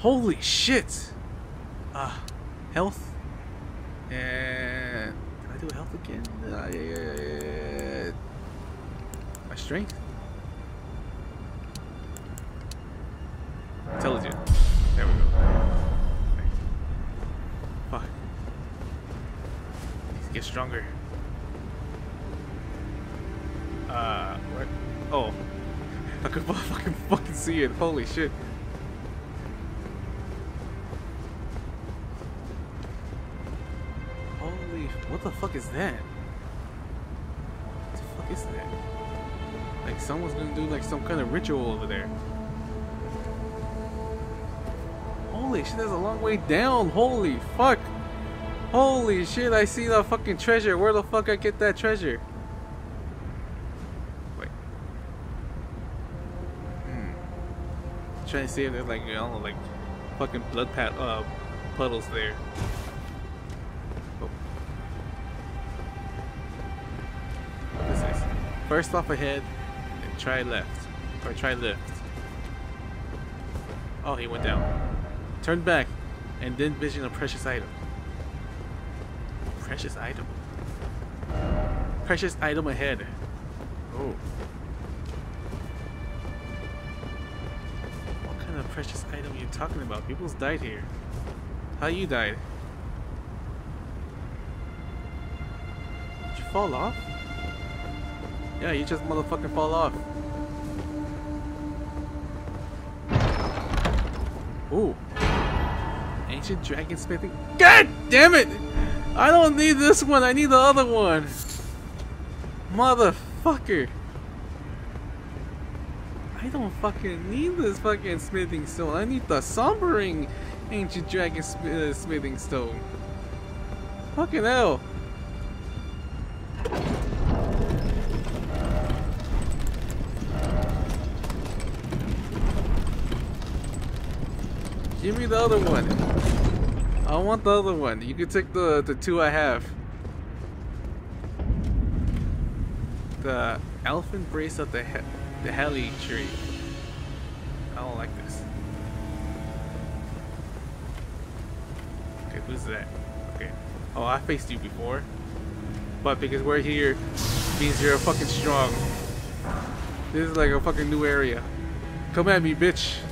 Holy shit! Uh, health. And. Can I do health again? Uh. My strength? Intelligence. There we go. Fuck. Get stronger. Uh, what? Oh. I could fucking fucking see it. Holy shit. What the fuck is that? What the fuck is that? Like someone's gonna do like some kind of ritual over there. Holy shit, that's a long way down. Holy fuck. Holy shit, I see the fucking treasure. Where the fuck I get that treasure? Wait. Hmm. Trying to see if there's like, I don't know, like fucking blood pat uh puddles there. First off ahead, and try left. Or try left. Oh, he went down. Turn back, and then vision a precious item. Precious item. Precious item ahead. Oh. What kind of precious item are you talking about? People's died here. How you died? Did you fall off? Yeah, you just motherfucking fall off. Ooh. Ancient dragon smithing. God damn it! I don't need this one. I need the other one. Motherfucker. I don't fucking need this fucking smithing stone. I need the sombering ancient dragon uh, smithing stone. Fucking hell. Give me the other one. I want the other one. You can take the the two I have. The Elphael brace of the he the heli tree. I don't like this. Okay, who's that? Okay. Oh, I faced you before. But because we're here means you're fucking strong. This is like a fucking new area. Come at me, bitch.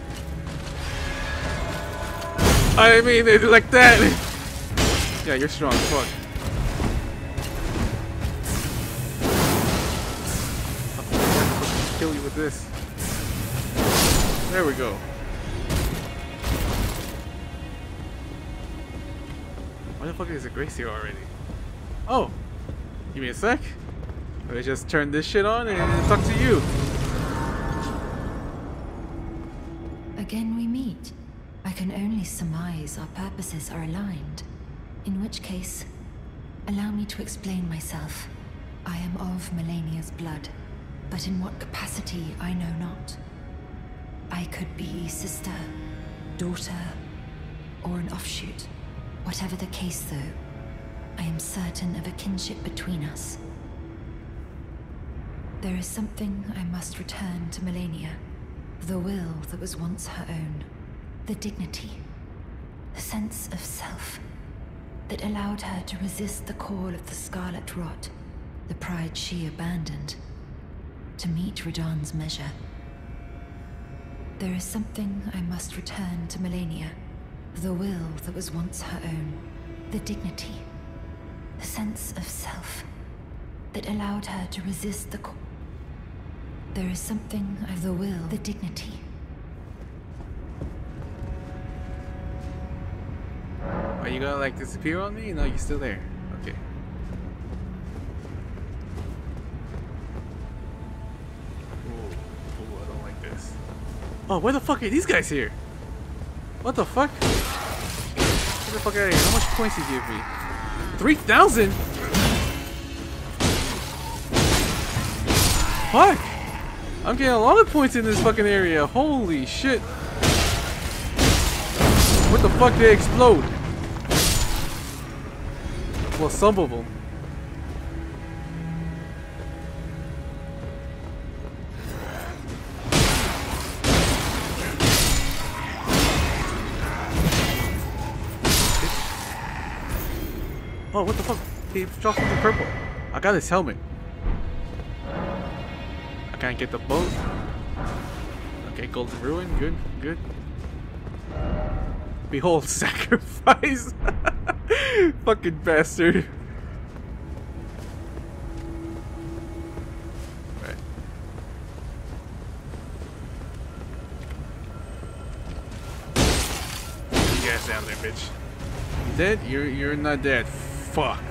I mean, it like that. yeah, you're strong. Fuck. Kill you with this. There we go. Why the fuck is it Grace here already? Oh, give me a sec. Let me just turn this shit on and talk to you. Again we meet. I can only surmise our purposes are aligned. In which case, allow me to explain myself. I am of Malenia's blood, but in what capacity I know not. I could be sister, daughter, or an offshoot. Whatever the case, though, I am certain of a kinship between us. There is something I must return to Melania. The will that was once her own. The dignity. The sense of self. That allowed her to resist the call of the Scarlet Rot. The pride she abandoned. To meet Radahn's measure. There is something I must return to Malenia. The will that was once her own. The dignity. The sense of self. That allowed her to resist the call. There is something of the will, the dignity. Are you gonna like disappear on me? No, you're still there. Okay. Ooh, ooh, I don't like this. Oh, where the fuck are these guys here? What the fuck? Get the fuck out of here. How much points did you give me? 3,000? Fuck! I'm getting a lot of points in this fucking area. Holy shit. What the fuck did they explode? Well, some of them. Oh, what the fuck? He dropped something purple. I got his helmet. I can't get the boat. Okay, golden ruin. Good, good. Behold, sacrifice. Fucking bastard. Right. You guys down there, bitch. You dead? You're you're not dead. Fuck.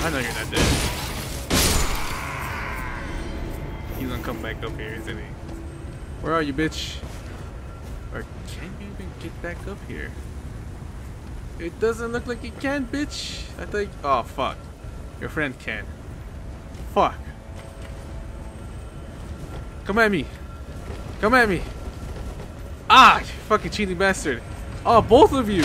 I know you're not dead. He's gonna come back up here, isn't he? Where are you, bitch? Or can you even get back up here? It doesn't look like you can, bitch. I think. Oh fuck. Your friend can. Fuck. Come at me. Come at me. Ah, you fucking cheating bastard. Oh, both of you.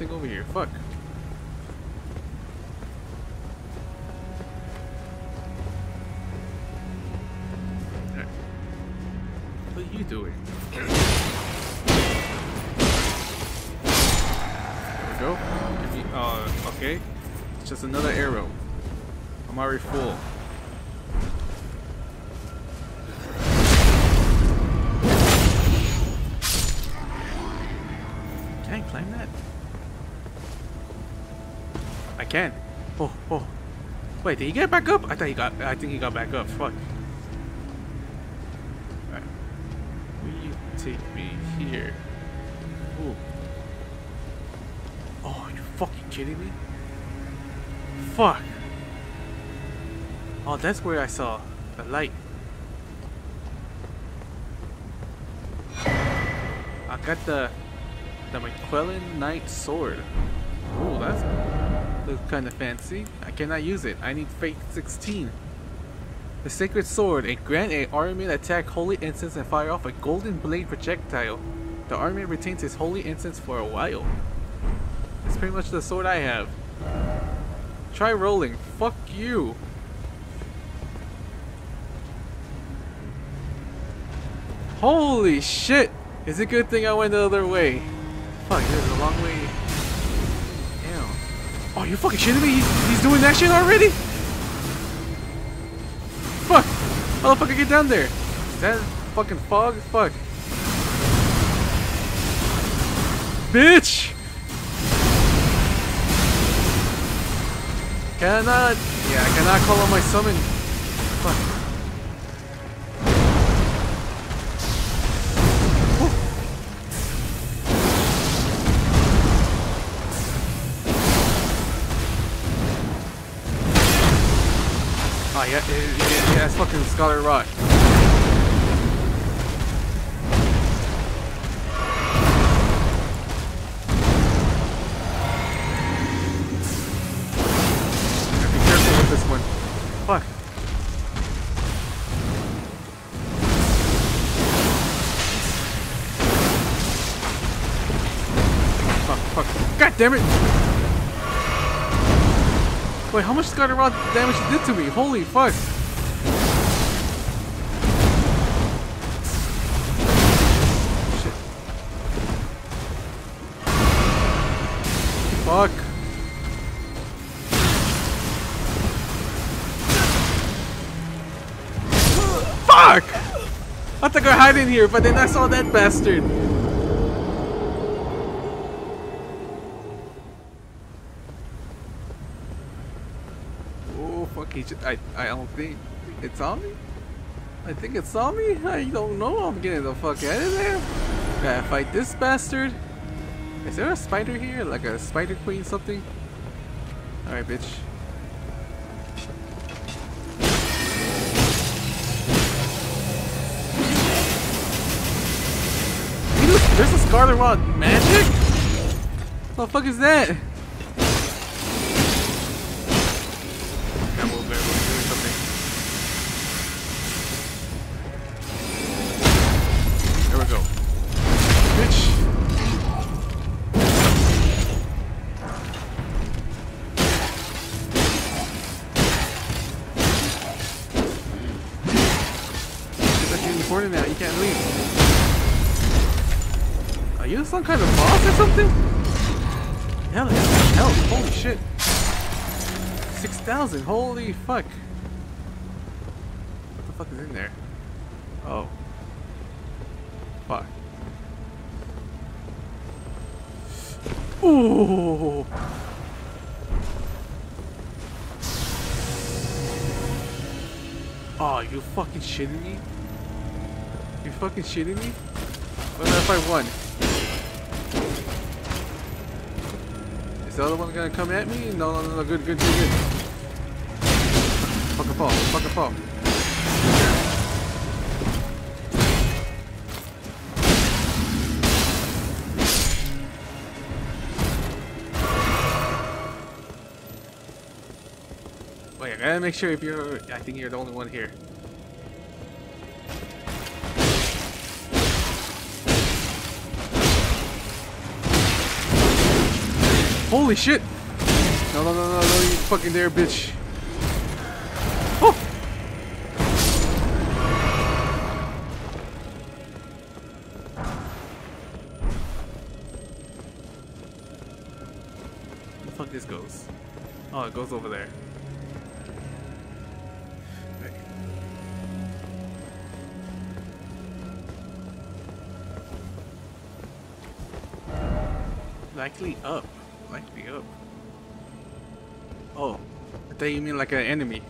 Nothing over here. Fuck. Alright. What are you doing? There we go. Me, uh, okay. It's just another arrow. I'm already full. Can I climb that? I can. Oh, oh. Wait, did he get back up? I thought he got. I think he got back up. Fuck. Alright. You take me here? Ooh. Oh, are you fucking kidding me? Fuck. Oh, that's where I saw the light. I got the the Miquellan Knight Sword. Ooh, that's looks kind of fancy. I cannot use it. I need Faith 16. The Sacred Sword. It grant a armament attack holy incense and fire off a golden blade projectile. The armament retains its holy incense for a while. It's pretty much the sword I have. Try rolling. Fuck you. Holy shit! It's a good thing I went the other way. Fuck, there's a long way. Oh, you fucking shitting me? He's, he's doing that shit already? Fuck! How the fuck I get down there? That fucking fog? Fuck. Bitch! Cannot. Yeah, I cannot call on my summon. Fuck. Yeah, it yeah, yeah, it's fucking Scarlet Rot. Gotta Be Wait, how much Scarlet Rot damage it did to me? Holy fuck! Fuck. Fuck! I thought I hide in here, but then I saw that bastard. I I don't think it saw me. I think it saw me. I don't know. I'm getting the fuck out of there. Gotta fight this bastard. Is there a spider here? Like a spider queen something? Alright, bitch. There's a Scarlet Rot magic? What the fuck is that? 6,000, holy fuck. What the fuck is in there? Oh. Fuck. Ooh. Oh, you fucking shitting me? You fucking shitting me? What if I won? Is the other one gonna come at me? No, no, no, no, good, good, good, good. Fucking fall, fucking fall. Wait, I gotta make sure if you're. I think you're the only one here. Holy shit! No, no, no, no, no, you fucking dare, bitch. Fuck this goes? Oh, it goes over there. Likely up. Likely up. Oh, I thought you mean like an enemy.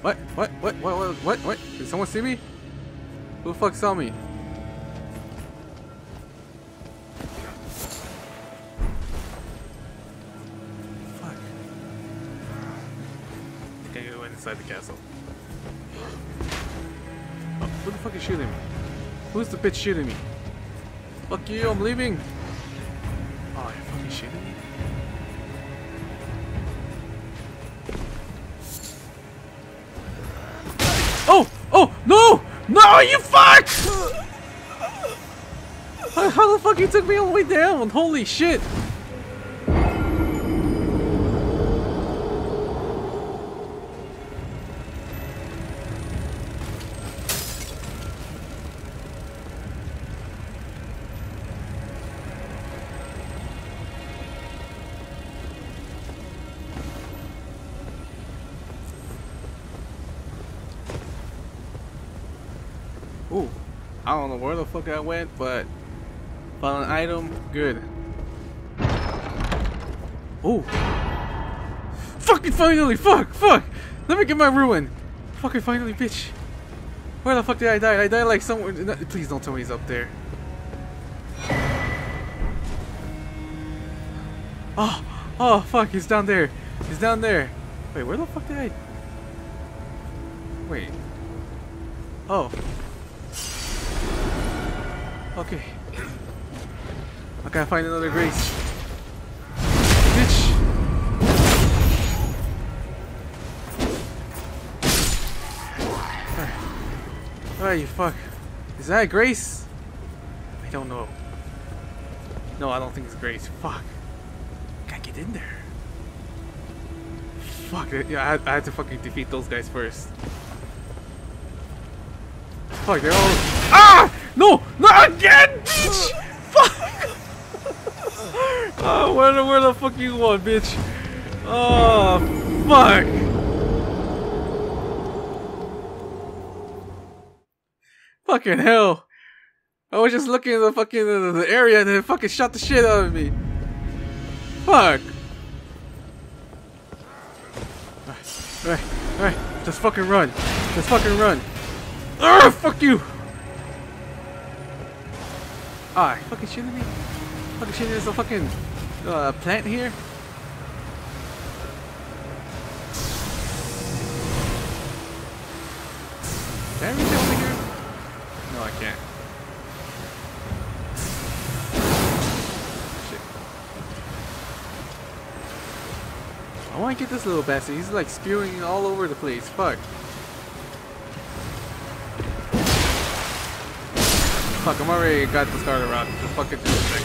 What? What? What? What? What? What? Did someone see me? Who the fuck saw me? The castle. Oh, who the fuck is shooting me? Who's the bitch shooting me? Fuck you, I'm leaving! Oh, you're fucking shooting me? Oh! Oh! No! No, you fuck! How the fuck you took me all the way down? Holy shit! Where the fuck I went, but found an item, good. Ooh. Fucking finally, fuck, fuck! Let me get my ruin! Fucking finally, bitch! Where the fuck did I die? I died like somewhere. no, Please don't tell me he's up there. Oh, oh, fuck, he's down there. He's down there. Wait, where the fuck did I. Wait. Oh. Okay. I gotta find another grace. Bitch! Alright, you fuck. Is that Grace? I don't know. No, I don't think it's Grace. Fuck. Gotta get in there. Fuck. Yeah, I had, I had to fucking defeat those guys first. Fuck, they're all. Ah! No! Not again! Bitch! Fuck! oh, where the, where the fuck you going, bitch? Oh, fuck! Fucking hell! I was just looking at the fucking the, area and then fucking shot the shit out of me. Fuck! Alright, alright, alright. Just fucking run. Just fucking run. Ah, fuck you! You fucking shitting me? Fucking shitting, there's a fucking uh, plant here? Can I reach over here? No, I can't. Shit. I want to get this little bastard. He's like spewing all over the place. Fuck. Fuck, I'm already got the starter rock. Just fucking just check.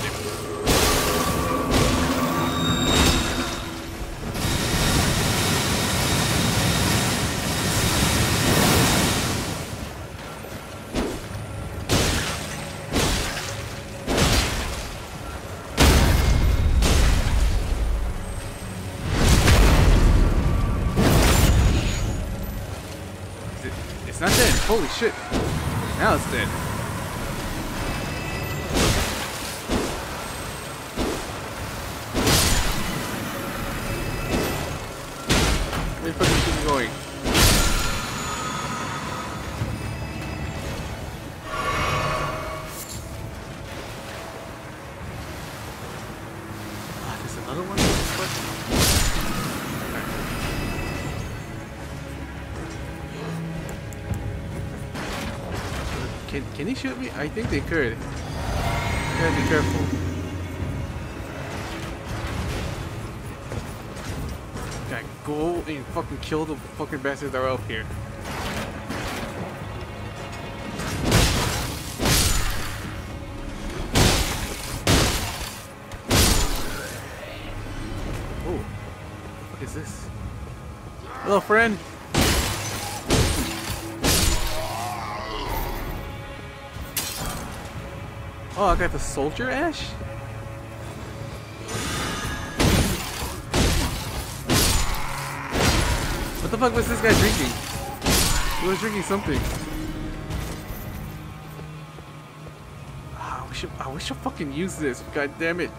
It's not dead. Holy shit. Now it's dead. Where the fuck is this going? Ah? Can can he shoot me? I think they could. Gotta be careful. Go and fucking kill the fucking bastards that are up here. Oh, what is this? Hello, friend. Oh, I got the soldier ash? What the fuck was this guy drinking? He was drinking something. Ah, I wish I, fucking use this. God damn it.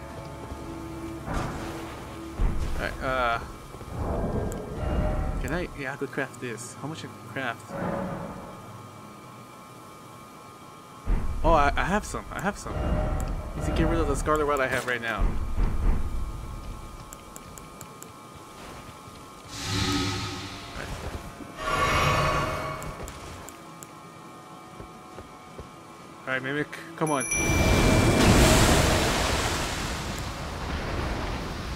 Alright, uh. Can I? Yeah, I could craft this. How much I can craft? Oh, I, I have some. I have some. Need to get rid of the scarlet rot I have right now. Alright, Mimic, come on.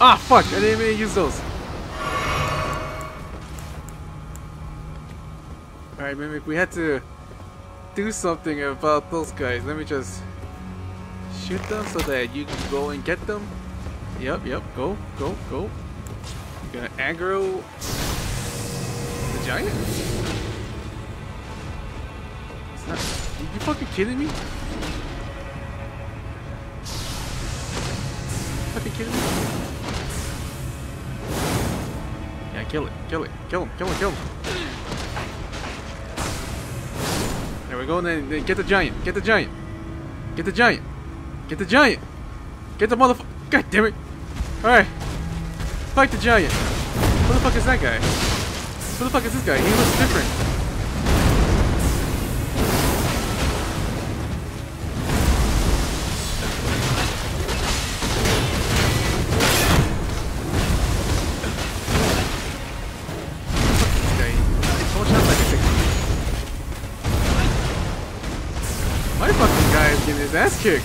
Ah, fuck! I didn't even use those. Alright, Mimic, we had to do something about those guys. Let me just shoot them so that you can go and get them. Yep, yep, go, go, go. You're gonna aggro the giant? It's not. You, fucking kidding me? Fucking kidding me? Yeah, kill it, kill it, kill him, kill him, kill him. There we go, then, then get the giant, get the giant, get the giant, get the giant, get the motherfucker. God damn it! Alright, fight the giant. Who the fuck is that guy? Who the fuck is this guy? He looks different. Kicked.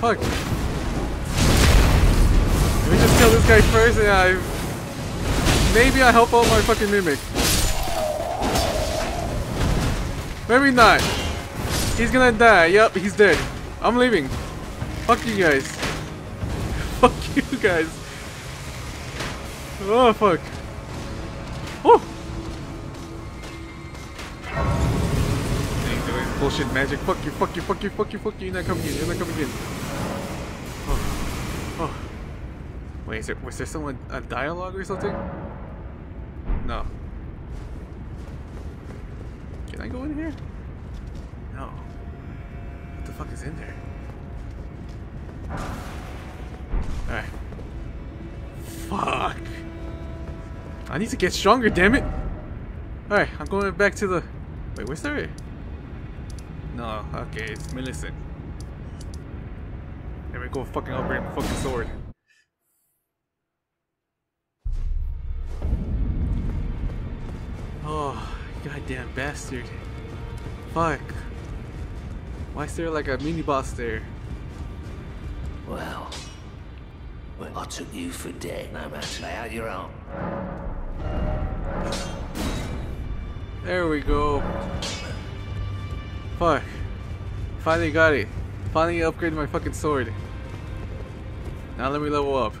Fuck. Let me just kill this guy first and I... Maybe I help out my fucking mimic. Maybe not. He's gonna die. Yep, he's dead. I'm leaving. Fuck you guys. Fuck you guys. Oh, fuck. Oh! Bullshit magic. Fuck you, fuck you, fuck you, fuck you, fuck you. You're not coming in. You're not coming in. Oh. Oh. Wait, is there, was there someone, a dialogue or something? No. Can I go in here? No. What the fuck is in there? Alright. Fuck. I need to get stronger, damn it. Alright, I'm going back to the... Wait, where's there? No, okay, it's Millicent. There we go, fucking upgrade my fucking sword. Oh, goddamn bastard. Fuck. Why is there like a mini boss there? Well, well, I took you for dead, no matter. Lay out your arm. There we go. Fuck. Finally got it. Finally upgraded my fucking sword. Now let me level up.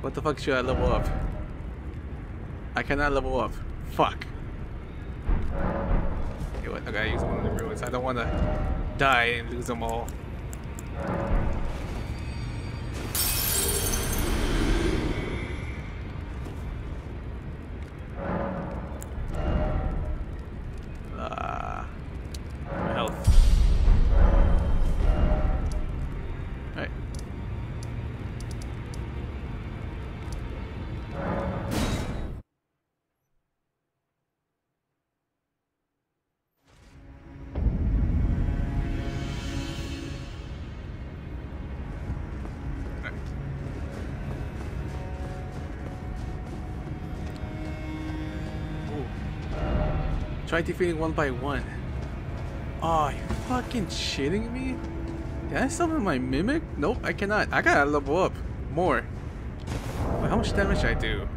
What the fuck should I level up? I cannot level up. Fuck. Okay? I gotta use one of the ruins. I don't wanna die and lose them all. Try defeating one by one. Oh, you fucking shitting me? Can I summon my mimic? Nope, I cannot. I gotta level up more. Wait, how much damage I do?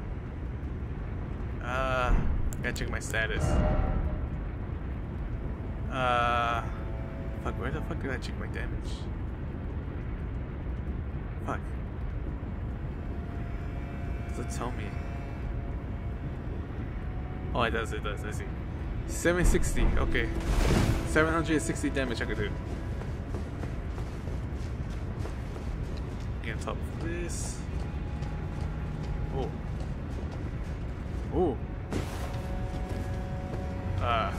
Uh, gotta check my status. Uh, fuck, where the fuck did I check my damage? Fuck. Does it tell me? Oh, it does, it does, I see. 760, okay. 760 damage I could do. Get top of this. Oh. Oh. Uh.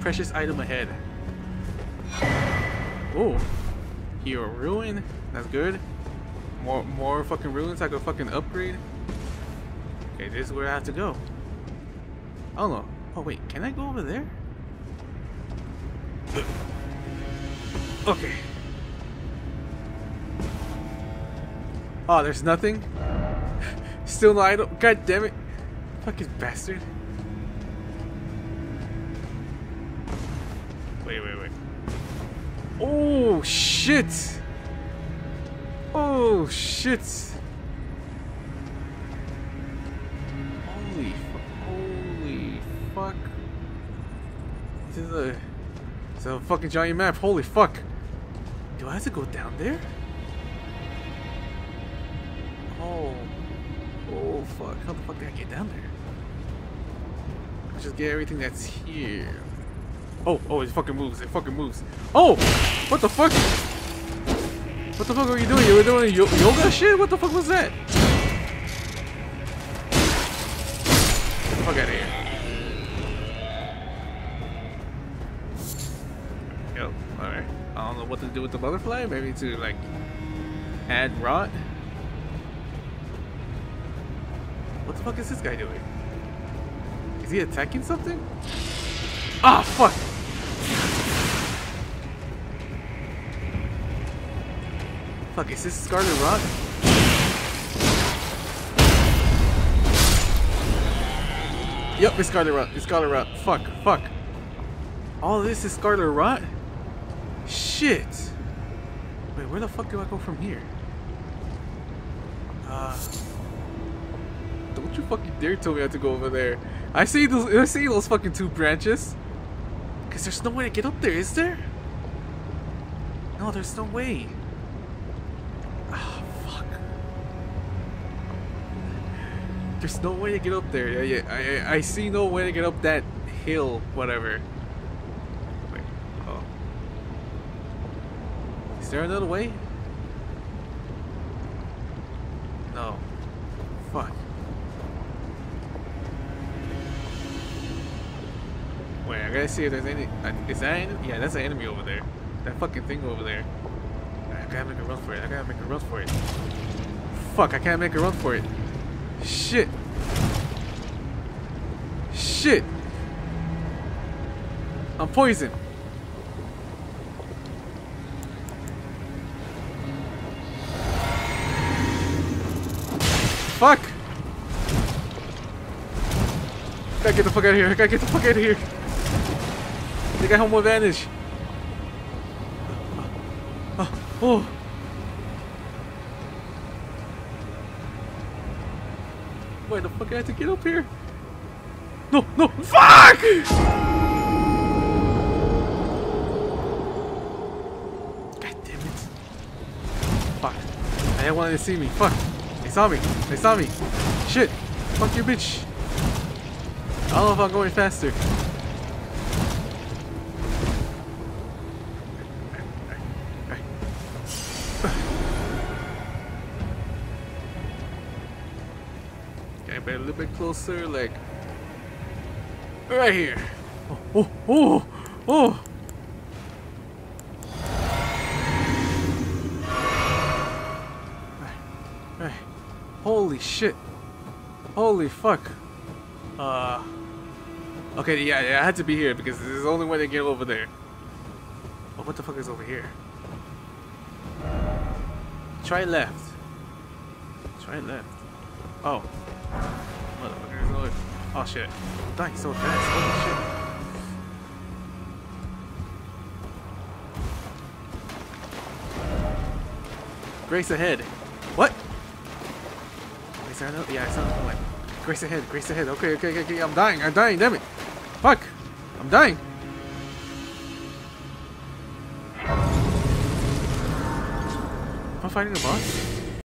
Precious item ahead. Oh. Hero ruin. That's good. More more fucking ruins I could fucking upgrade. Okay, this is where I have to go. I don't know. Can I go over there? Okay. Oh, there's nothing? Still no item? God damn it. Fucking bastard. Wait, wait, wait. Oh, shit. Oh, shit. It's a fucking giant map. Holy fuck. Do I have to go down there? Oh. Oh, fuck. How the fuck did I get down there? I just get everything that's here. Oh, oh, it fucking moves. It fucking moves. Oh! What the fuck? What the fuck are you doing? You were doing yo yoga shit? What the fuck was that? Get the fuck out of here. Know what to do with the butterfly. Maybe to, like, add rot. What the fuck is this guy doing? Is he attacking something? Ah, fuck! Fuck, is this Scarlet Rot? Yep, it's Scarlet Rot. It's Scarlet Rot. Fuck, fuck. All this is Scarlet Rot? Shit! Wait, where the fuck do I go from here? Uh... Don't you fucking dare tell me I have to go over there. I see those I see those fucking two branches. Cause there's no way to get up there, is there? No, there's no way. Ah, fuck. There's no way to get up there. Yeah, yeah. I, I see no way to get up that hill, whatever. Wait. Oh. Is there another way? No. Fuck. Wait, I gotta see if there's any. Uh, is that? Any, yeah, that's an enemy over there. That fucking thing over there. I gotta make a run for it. I gotta make a run for it. Fuck! I can't make a run for it. Shit. Shit. I'm poisoned. Fuck! I Gotta get the fuck out of here. I gotta get the fuck out of here. They got home advantage. Oh, oh. Wait, the fuck I have to get up here? No, no, fuck! God damn it. Fuck. I didn't want to see me. Fuck. Saw me. They saw me. Shit. Fuck you, bitch. I don't know if I'm going faster. Okay, but a little bit closer, like right here. Oh, oh, oh, oh. Holy shit. Holy fuck. Uh. Okay, yeah, yeah, I had to be here because this is the only way to get over there. Oh, what the fuck is over here? Try left. Try left. Oh. Oh shit. I'm dying so fast. Holy shit. Grace ahead. Yeah, I another one. Grace ahead. Grace ahead. Okay, okay, okay, okay. I'm dying. I'm dying. Damn it. Fuck. I'm dying. Am I fighting a boss?